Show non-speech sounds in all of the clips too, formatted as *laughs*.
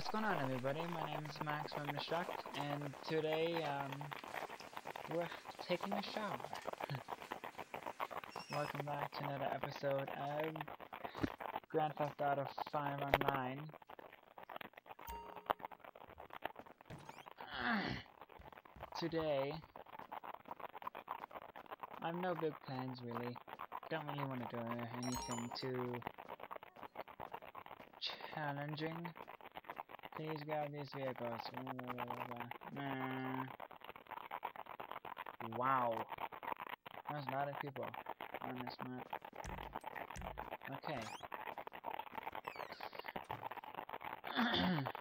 What's going on everybody? My name is Max from Destruct and today um, we're taking a shower. *laughs* Welcome back to another episode of Grand Theft Auto 5 Online. *sighs* today, I have no big plans really. Don't really want to do anything too challenging. Please grab these vehicles. Wow. There's a lot of people on this map. Okay. *clears throat*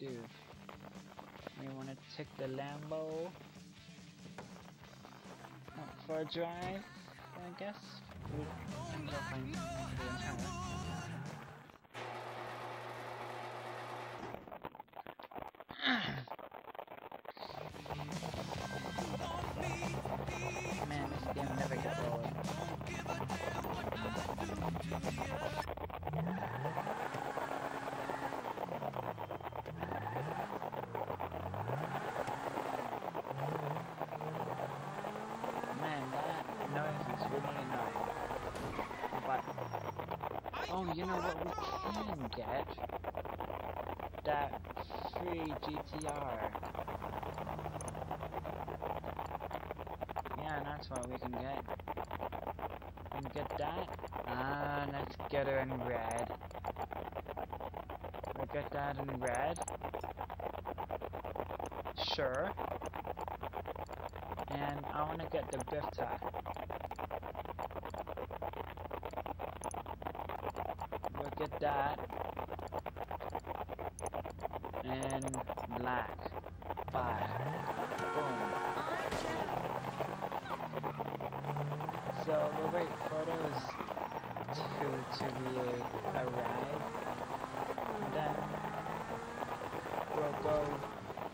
do? We want to take the Lambo out for a drive, I guess. Man, oh, you know what we can get? That free GTR. Yeah, that's what we can get. We can get that. Ah, let's get her in red. We get that in red. Sure. And I want to get the Bifta. We'll get that. And black. Five. Boom. So we'll wait those two to be arrive. And then we'll go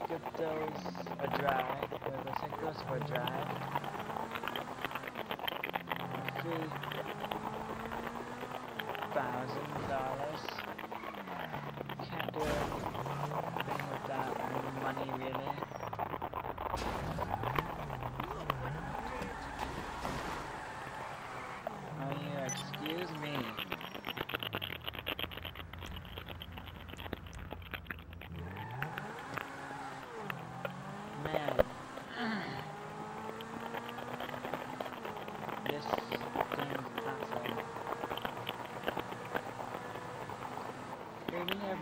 give those a drive. We'll take those for a drive. Three más inundada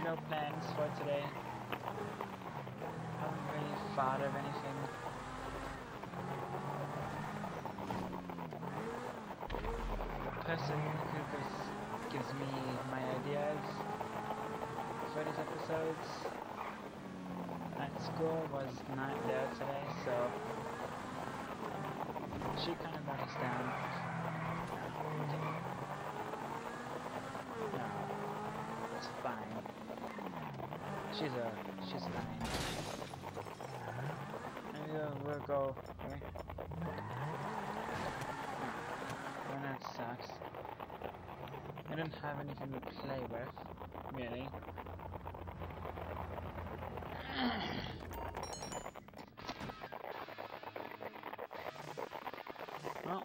no plans for today. I haven't really thought of anything. The person who gives, gives me my ideas for these episodes at school was not there today, so she kind of let us down. No, it's fine. She's a she's fine. Maybe we'll, we'll go. Right? Well, that sucks. I don't have anything to play with, really. *sighs* Well.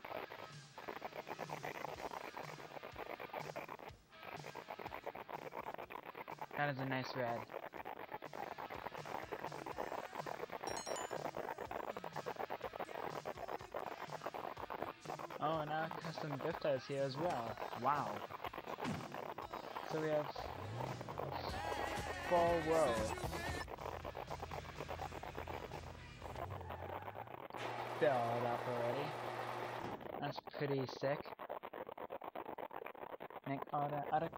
That is a nice red. Oh, now custom Bifta is here as well. Wow. So we have four row. Filled up already. That's pretty sick. Like all the other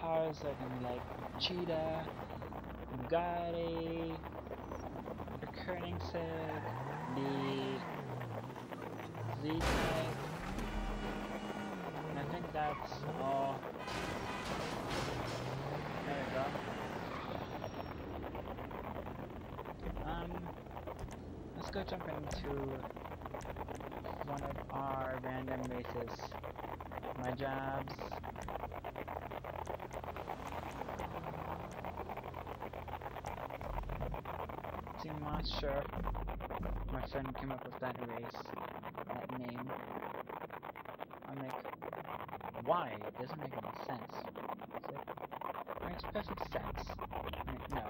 cars are gonna be like Cheetah, Bugatti, the Koenigsegg, the details. And I think that's all. There we go. Um, let's go jump into one of our random races. My jobs. Team Monster. My friend came up with that race name. I'm like, why? It doesn't make any sense. It's like, it makes perfect sense. I'm like, no.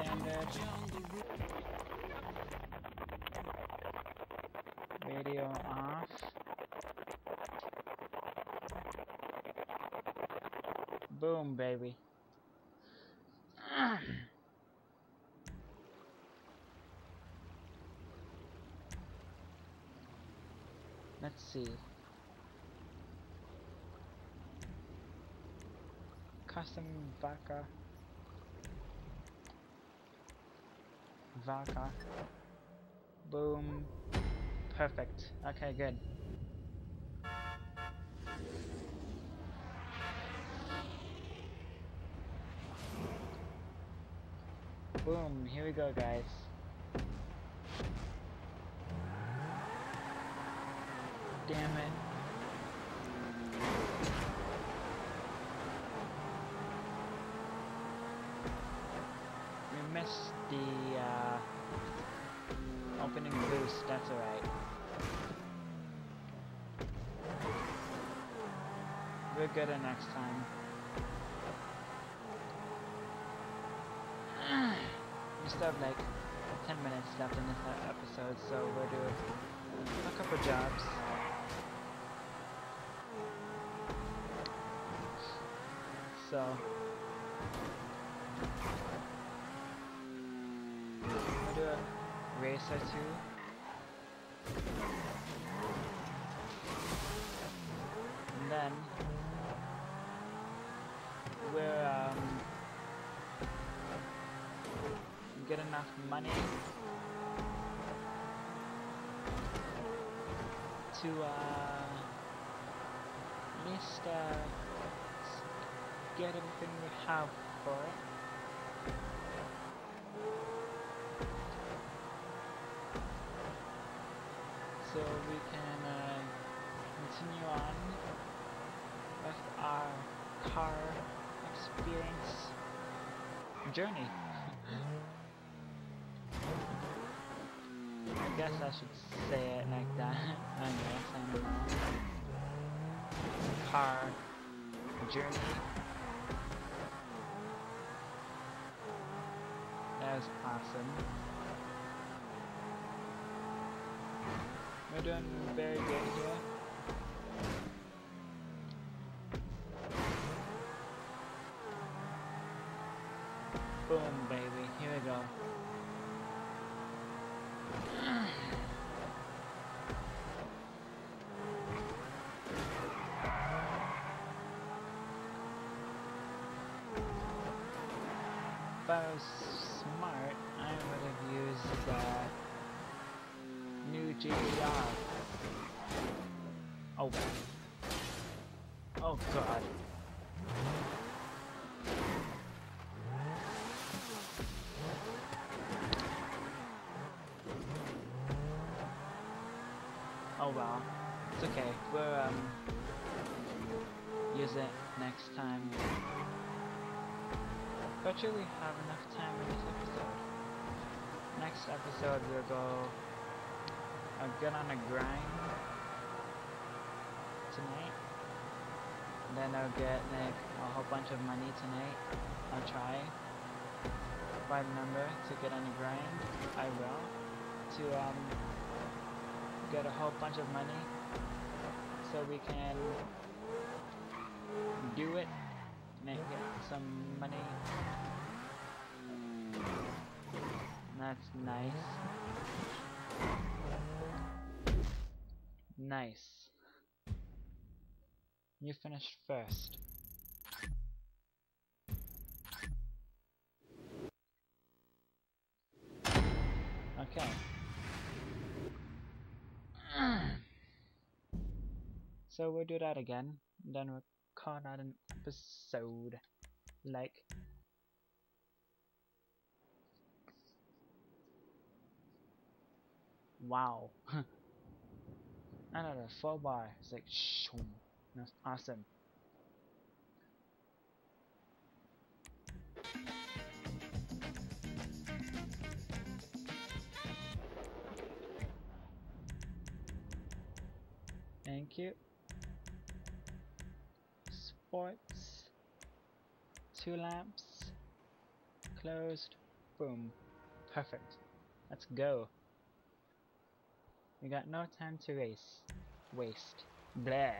Standard. Radio off. Boom, baby. Let's see. Custom Vacca. Vacca. Boom. Perfect. Okay, good. Boom, here we go guys. Damn it. We missed the uh, opening boost, that's alright. We're good at next time. *sighs* we still have like 10 minutes left in this episode, so we'll do a couple jobs. So, we'll do a race or two. And then, we'll um, get enough money to uh, at uh, get everything we have for it. So we can uh, continue on with our car experience journey. *laughs* I guess I should say it like that. *laughs* I guess I know. Car journey. Awesome. We're doing very good here. Boom, baby. Here we go. If I was smart, I would used the new GTR. Oh. Oh god. Oh well. It's okay. We'll um use it next time. But we have enough time in this episode. Next episode we'll go I'll get on a grind tonight. Then I'll get like a whole bunch of money tonight. I'll try. If I remember to get on a grind, I will. To um get a whole bunch of money so we can do it make some money that's nice nice you finished first okay *clears throat* So we'll do that again. Then we'll call that an episode. Like. Wow. Another full bar. It's like shoom. That's awesome. Thank you. Sports. Two lamps. Closed. Boom. Perfect. Let's go. We got no time to race. Waste. Blah.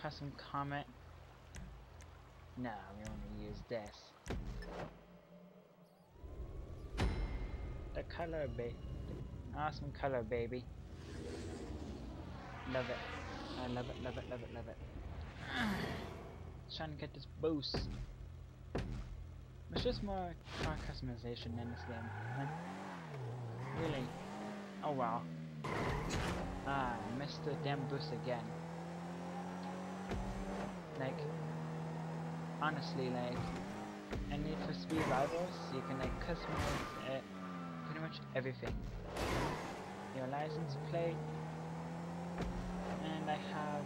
Custom comet. No, we to use this. The color bait. Awesome color, baby. Love it. I love it, love it, love it, love it. *sighs* Trying to get this boost. It's just more car customization in this game. Really. Oh wow. Ah, damn boost again. Like, honestly, like, in Need for Speed Rivals, you can like customize it, pretty much everything your license plate and I have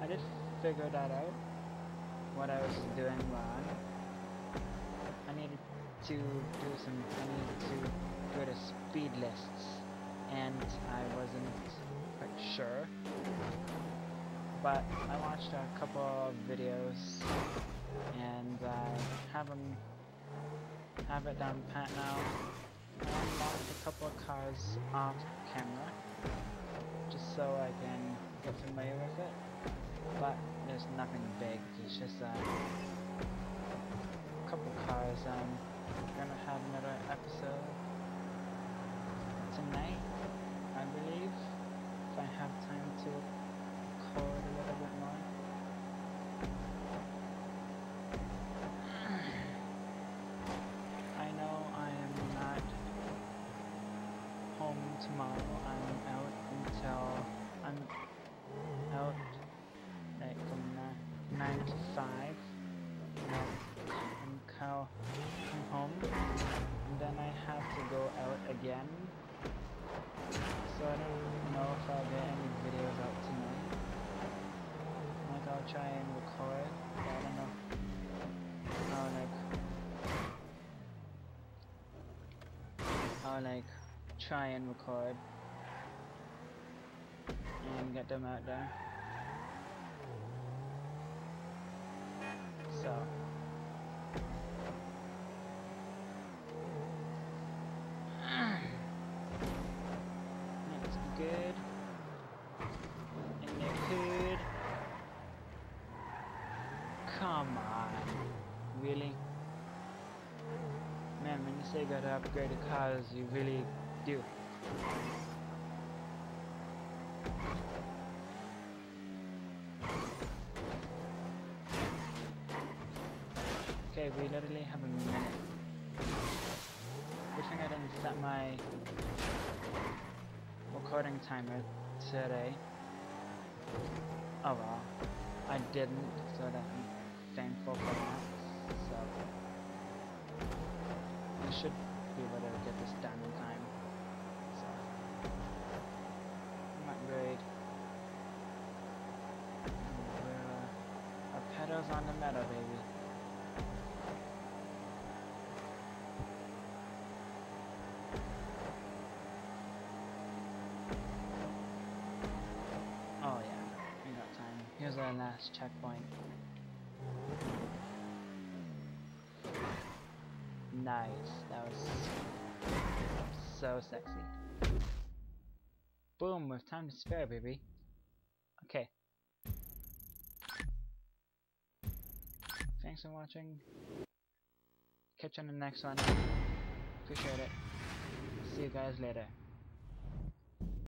I did figure that out what I was doing wrong I needed to do some I needed to go to speed lists and I wasn't quite sure. But I watched a couple of videos and I have them have it down pat now. I unlocked a couple of cars off camera just so I can get familiar with it. But there's nothing big it's just a couple cars. I'm gonna have another episode tonight I believe if I have time to record a little bit more I know I am not home tomorrow. I'm out until I'm out like from nine, nine to five. No, until come home, and then I have to go out again. So I don't know if I'll get any videos out tonight. Like I'll try and record, but I don't know. I'll like Like try and record and get them out there. So *sighs* that's good. And they're good. Come on. Really? Man, when you say you gotta upgrade the cars, you really do. Okay, we literally have a minute. Good I didn't set my recording timer today. Oh well, I didn't, so that I'm thankful for that. So, I should be able to get this done in time. So, not. We're, uh, our pedals on the metal, baby. Oh yeah, we got time. Here's our last checkpoint. Nice, that was so sexy. Boom, with time to spare, baby. Okay. Thanks for watching. Catch you on the next one. Appreciate it. See you guys later.